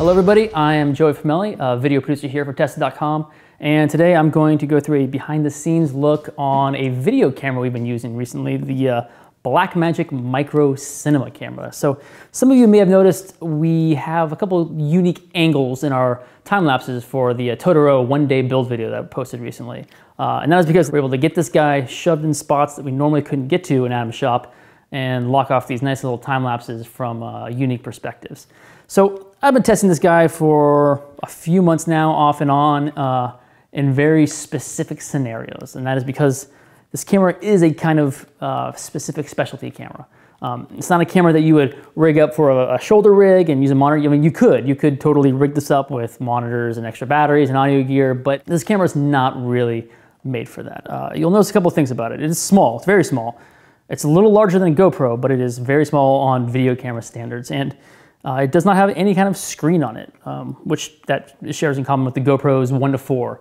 Hello everybody, I am Joey Fameli, a video producer here for Tested.com, and today I'm going to go through a behind the scenes look on a video camera we've been using recently, the uh, Blackmagic Micro Cinema camera. So some of you may have noticed we have a couple unique angles in our time lapses for the uh, Totoro one day build video that I posted recently. Uh, and that is because we're able to get this guy shoved in spots that we normally couldn't get to in Adam's shop and lock off these nice little time lapses from uh, unique perspectives. So I've been testing this guy for a few months now, off and on, uh, in very specific scenarios. And that is because this camera is a kind of uh, specific specialty camera. Um, it's not a camera that you would rig up for a, a, shoulder rig and use a monitor. I mean, you could. You could totally rig this up with monitors and extra batteries and audio gear, but this camera is not really made for that. Uh, you'll notice a couple of things about it. It is small. It's very small. It's a little larger than a GoPro, but it is very small on video camera standards. And uh, it does not have any kind of screen on it, um, which that shares in common with the GoPro's 1 to 4.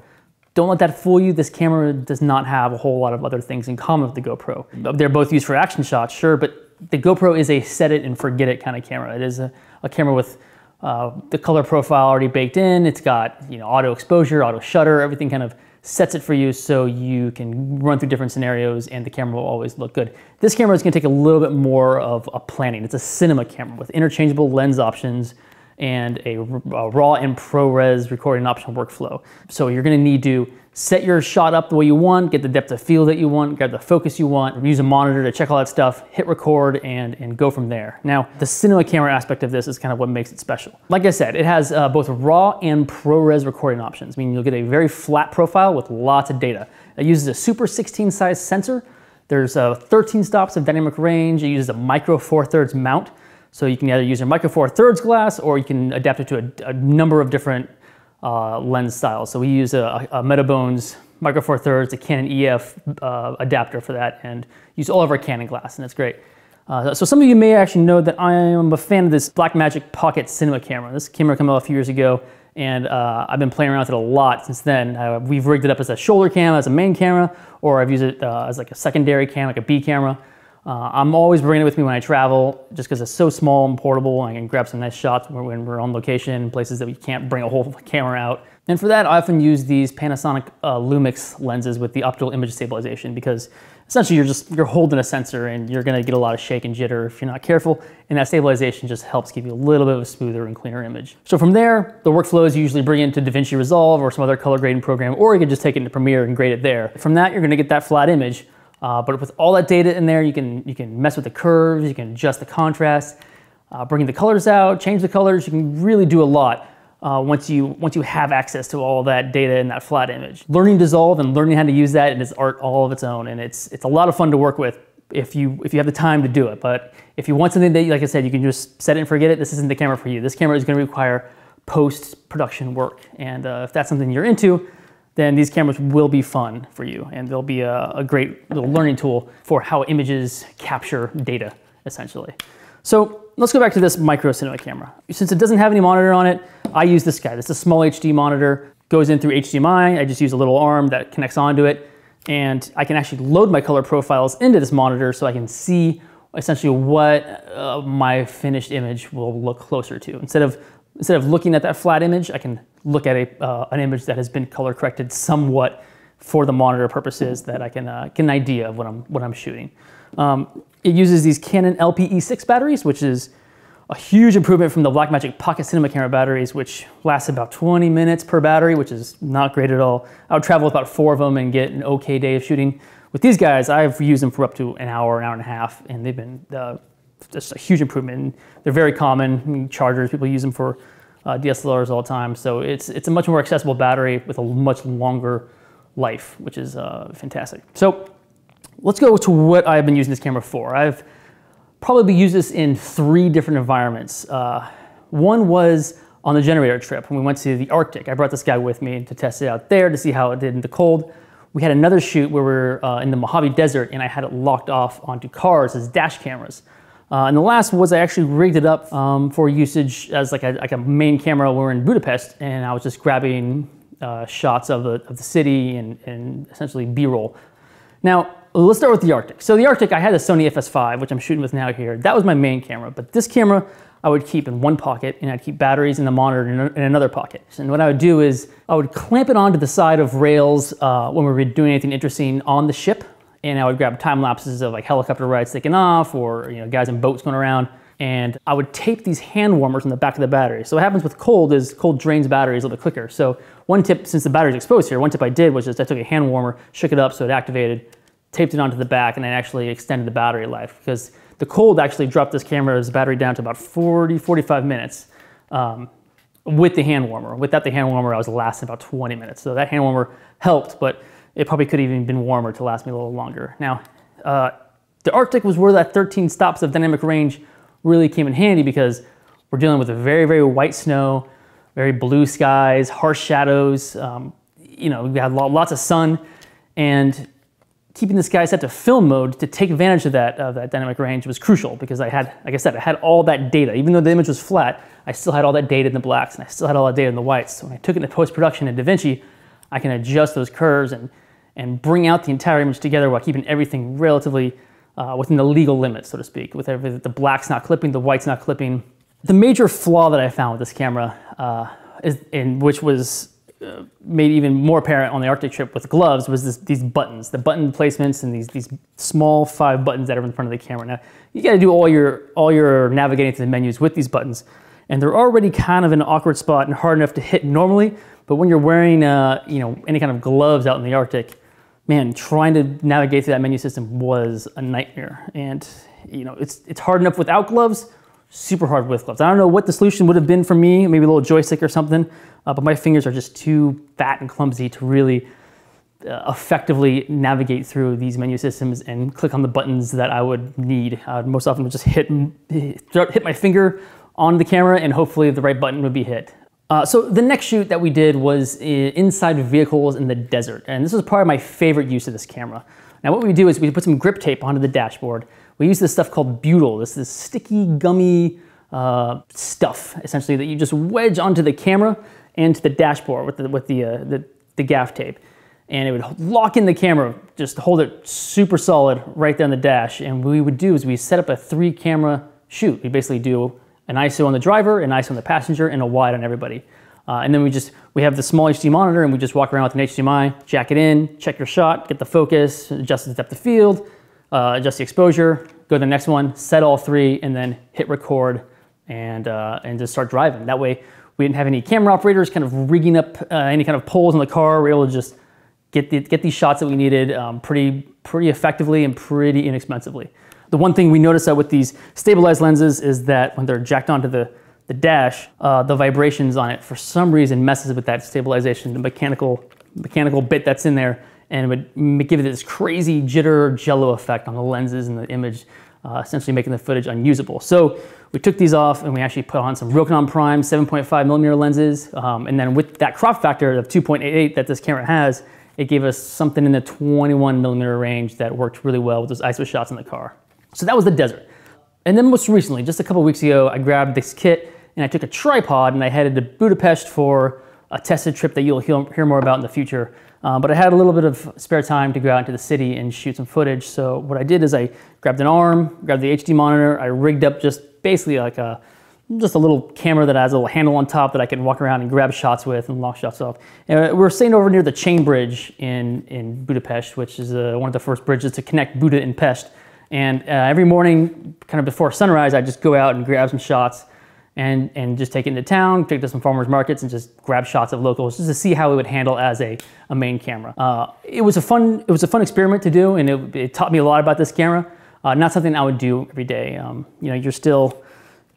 Don't let that fool you. This camera does not have a whole lot of other things in common with the GoPro. They're both used for action shots, sure, but the GoPro is a set it and forget it kind of camera. It is a, a camera with uh, the color profile already baked in. It's got you know auto exposure, auto shutter, everything kind of sets it for you so you can run through different scenarios and the camera will always look good. This camera is gonna take a little bit more of a planning. It's a cinema camera with interchangeable lens options and a, a raw and ProRes recording option workflow. So you're gonna need to set your shot up the way you want, get the depth of field that you want, get the focus you want, use a monitor to check all that stuff, hit record, and, and go from there. Now, the cinema camera aspect of this is kind of what makes it special. Like I said, it has uh, both RAW and ProRes recording options, meaning you'll get a very flat profile with lots of data. It uses a Super 16 size sensor. There's uh, 13 stops of dynamic range. It uses a micro four thirds mount. So you can either use a micro four thirds glass or you can adapt it to a, a number of different uh, lens styles. So we use a, a Metabones Micro Four Thirds, a Canon EF uh, adapter for that, and use all of our Canon glass, and it's great. Uh, so some of you may actually know that I am a fan of this Blackmagic Pocket Cinema camera. This camera came out a few years ago, and uh, I've been playing around with it a lot since then. Uh, we've rigged it up as a shoulder cam, as a main camera, or I've used it uh, as like a secondary cam, like a B camera. Uh, I'm always bringing it with me when I travel just because it's so small and portable and I can grab some nice shots when we're on location, places that we can't bring a whole camera out. And for that, I often use these Panasonic uh, Lumix lenses with the optical image stabilization because essentially you're just, you're holding a sensor and you're gonna get a lot of shake and jitter if you're not careful. And that stabilization just helps give you a little bit of a smoother and cleaner image. So from there, the workflow is usually bring into DaVinci Resolve or some other color grading program, or you can just take it into Premiere and grade it there. From that, you're gonna get that flat image uh, but with all that data in there, you can, you can mess with the curves, you can adjust the contrast, uh, bring the colors out, change the colors. You can really do a lot uh, once, you, once you have access to all that data in that flat image. Learning Resolve and learning how to use that is art all of its own. And it's, it's a lot of fun to work with if you, if you have the time to do it. But if you want something that, like I said, you can just set it and forget it, this isn't the camera for you. This camera is gonna require post-production work. And uh, if that's something you're into, then these cameras will be fun for you and they'll be a, a great little learning tool for how images capture data, essentially. So let's go back to this micro cinema camera. Since it doesn't have any monitor on it, I use this guy. This is a small HD monitor, goes in through HDMI. I just use a little arm that connects onto it. And I can actually load my color profiles into this monitor so I can see essentially what uh, my finished image will look closer to. Instead of Instead of looking at that flat image, I can look at a, uh, an image that has been color corrected somewhat for the monitor purposes that I can uh, get an idea of what I'm, what I'm shooting. Um, it uses these Canon LPE6 batteries, which is a huge improvement from the Blackmagic Pocket Cinema camera batteries, which last about 20 minutes per battery, which is not great at all. I would travel with about four of them and get an okay day of shooting. With these guys, I've used them for up to an hour, an hour and a half, and they've been uh, just a huge improvement. And they're very common. Chargers, people use them for uh, DSLRs all the time. So it's, it's a much more accessible battery with a much longer life, which is uh, fantastic. So let's go to what I've been using this camera for. I've probably used this in three different environments. Uh, one was on the generator trip when we went to the Arctic. I brought this guy with me to test it out there to see how it did in the cold. We had another shoot where we are uh, in the Mojave Desert and I had it locked off onto cars as dash cameras. Uh, and the last was I actually rigged it up um, for usage as like a, like a main camera. We are in Budapest, and I was just grabbing uh, shots of the, of the city and, and essentially B-roll. Now, let's start with the Arctic. So the Arctic, I had a Sony FS5, which I'm shooting with now here. That was my main camera, but this camera I would keep in one pocket and I'd keep batteries and the monitor in another pocket. And what I would do is I would clamp it onto the side of rails uh, when we were doing anything interesting on the ship. And I would grab time lapses of like helicopter rides taking off or you know guys in boats going around. And I would tape these hand warmers on the back of the battery. So what happens with cold is cold drains batteries a little bit quicker. So one tip, since the battery's exposed here, one tip I did was just I took a hand warmer, shook it up so it activated, taped it onto the back, and then actually extended the battery life because the cold actually dropped this camera's battery down to about 40, 45 minutes um, with the hand warmer. Without the hand warmer, I was lasting about 20 minutes. So that hand warmer helped, but it probably could have even been warmer to last me a little longer. Now, uh, the Arctic was where that 13 stops of dynamic range really came in handy because we're dealing with a very, very white snow, very blue skies, harsh shadows. Um, you know, we had lots of sun, and keeping the guy set to film mode to take advantage of that, of that dynamic range was crucial because I had, like I said, I had all that data. Even though the image was flat, I still had all that data in the blacks and I still had all that data in the whites. So when I took it into post-production in DaVinci, I can adjust those curves and, and bring out the entire image together while keeping everything relatively uh, within the legal limits, so to speak, with every, the blacks not clipping, the whites not clipping. The major flaw that I found with this camera, uh, is, in, which was uh, made even more apparent on the Arctic trip with gloves was this, these buttons, the button placements and these, these small five buttons that are in front of the camera. Now, you gotta do all your, all your navigating to the menus with these buttons. And they're already kind of an awkward spot and hard enough to hit normally, but when you're wearing uh, you know, any kind of gloves out in the Arctic, man, trying to navigate through that menu system was a nightmare. And you know, it's, it's hard enough without gloves, super hard with gloves. I don't know what the solution would have been for me, maybe a little joystick or something, uh, but my fingers are just too fat and clumsy to really uh, effectively navigate through these menu systems and click on the buttons that I would need. I would most often just hit, hit my finger on the camera and hopefully the right button would be hit. Uh, so the next shoot that we did was inside vehicles in the desert, and this was probably my favorite use of this camera. Now what we do is we put some grip tape onto the dashboard. We use this stuff called butyl, this is sticky, gummy uh, stuff, essentially, that you just wedge onto the camera and to the dashboard with the, with the, uh, the, the gaff tape. And it would lock in the camera, just hold it super solid right there on the dash. And what we would do is we set up a three camera shoot. We basically do an ISO on the driver, an ISO on the passenger, and a wide on everybody. Uh, and then we just, we have the small HD monitor and we just walk around with an HDMI, jack it in, check your shot, get the focus, adjust the depth of field, uh, adjust the exposure, go to the next one, set all three, and then hit record and, uh, and just start driving. That way we didn't have any camera operators kind of rigging up uh, any kind of poles in the car. We were able to just get, the, get these shots that we needed um, pretty, pretty effectively and pretty inexpensively. The one thing we notice that with these stabilized lenses is that when they're jacked onto the, the dash, uh, the vibrations on it for some reason messes with that stabilization, the mechanical, mechanical bit that's in there, and it would give it this crazy jitter jello effect on the lenses and the image, uh, essentially making the footage unusable. So we took these off and we actually put on some Rokinon Prime 7.5 millimeter lenses. Um, and then with that crop factor of 2.88 that this camera has, it gave us something in the 21 millimeter range that worked really well with those ISO shots in the car. So that was the desert. And then most recently, just a couple weeks ago, I grabbed this kit and I took a tripod and I headed to Budapest for a tested trip that you'll hear more about in the future. Uh, but I had a little bit of spare time to go out into the city and shoot some footage. So what I did is I grabbed an arm, grabbed the HD monitor, I rigged up just basically like a just a little camera that has a little handle on top that I can walk around and grab shots with and lock shots off. And we're staying over near the Chain Bridge in, in Budapest, which is uh, one of the first bridges to connect Buda and Pest. And uh, every morning, kind of before sunrise, I just go out and grab some shots and, and just take it into town, take it to some farmers markets and just grab shots of locals just to see how it would handle as a, a main camera. Uh, it, was a fun, it was a fun experiment to do and it, it taught me a lot about this camera. Uh, not something I would do every day. Um, you know, you're still,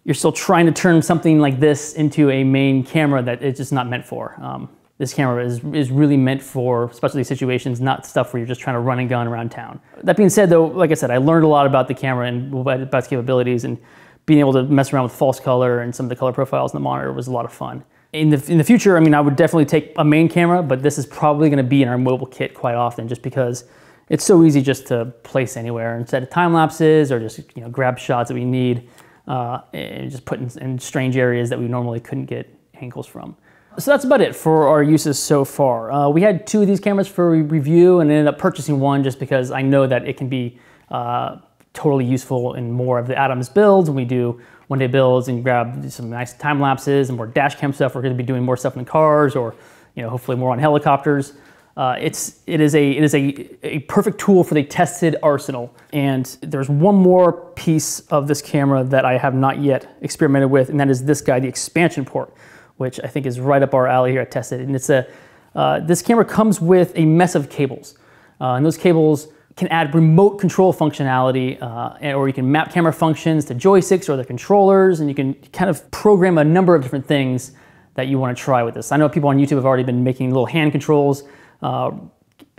you're still trying to turn something like this into a main camera that it's just not meant for. Um, this camera is, is really meant for especially situations, not stuff where you're just trying to run and gun around town. That being said though, like I said, I learned a lot about the camera and about its capabilities and being able to mess around with false color and some of the color profiles in the monitor was a lot of fun. In the, in the future, I mean, I would definitely take a main camera, but this is probably gonna be in our mobile kit quite often just because it's so easy just to place anywhere instead of time lapses or just you know grab shots that we need uh, and just put in, in strange areas that we normally couldn't get angles from. So that's about it for our uses so far. Uh, we had two of these cameras for review and ended up purchasing one just because I know that it can be uh, totally useful in more of the Adams builds when we do one day builds and grab some nice time lapses and more dash cam stuff. We're going to be doing more stuff in cars or you know hopefully more on helicopters. Uh, it's it is a it is a, a perfect tool for the tested arsenal. And there's one more piece of this camera that I have not yet experimented with, and that is this guy, the expansion port, which I think is right up our alley here at Tested. And it's a uh, this camera comes with a mess of cables, uh, and those cables can add remote control functionality, uh, or you can map camera functions to joysticks or the controllers, and you can kind of program a number of different things that you want to try with this. I know people on YouTube have already been making little hand controls uh,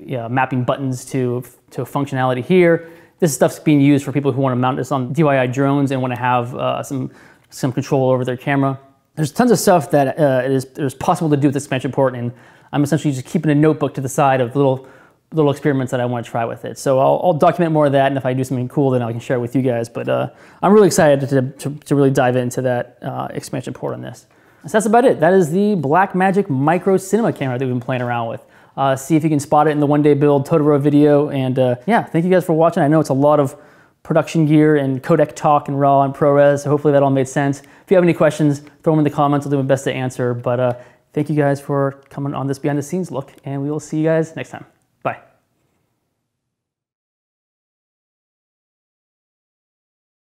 yeah, mapping buttons to, to functionality here. This stuff's being used for people who want to mount this on DIY drones and want to have uh, some, some control over their camera. There's tons of stuff that uh, it is, it is possible to do with this expansion port, and I'm essentially just keeping a notebook to the side of little little experiments that I want to try with it. So I'll, I'll, document more of that, and if I do something cool, then I can share it with you guys. But uh, I'm really excited to, to, to, really dive into that uh, expansion port on this. So that's about it. That is the Blackmagic Micro Cinema camera that we've been playing around with. Uh, see if you can spot it in the one day build Totoro video. And uh, yeah, thank you guys for watching. I know it's a lot of production gear and codec talk and raw and ProRes. So hopefully that all made sense. If you have any questions, throw them in the comments. I'll do my best to answer. But uh, thank you guys for coming on this behind the scenes look and we will see you guys next time.